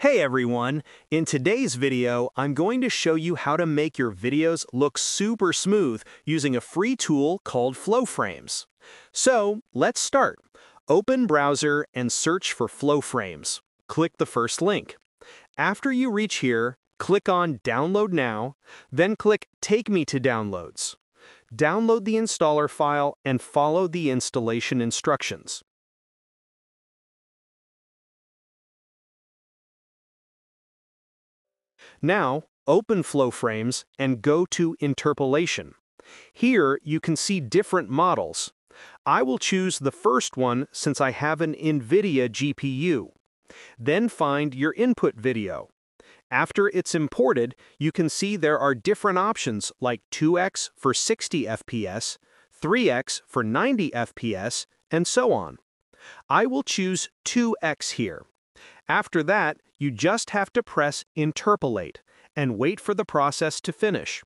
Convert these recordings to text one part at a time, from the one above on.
Hey everyone! In today's video, I'm going to show you how to make your videos look super smooth using a free tool called FlowFrames. So, let's start. Open browser and search for FlowFrames. Click the first link. After you reach here, click on Download Now, then click Take Me to Downloads. Download the installer file and follow the installation instructions. Now, open Flowframes and go to Interpolation. Here, you can see different models. I will choose the first one since I have an NVIDIA GPU. Then find your input video. After it's imported, you can see there are different options like 2x for 60 FPS, 3x for 90 FPS, and so on. I will choose 2x here. After that, you just have to press Interpolate and wait for the process to finish.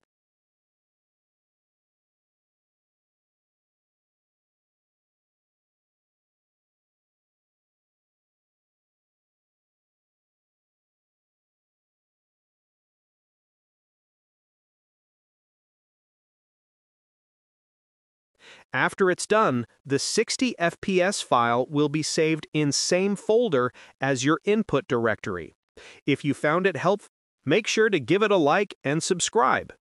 After it's done, the 60 FPS file will be saved in same folder as your input directory. If you found it helpful, make sure to give it a like and subscribe.